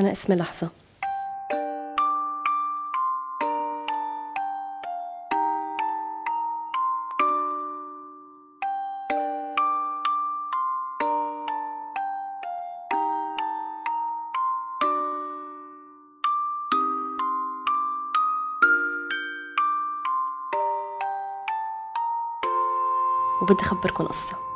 أنا اسمي لحظة. وبدي أخبركم قصة.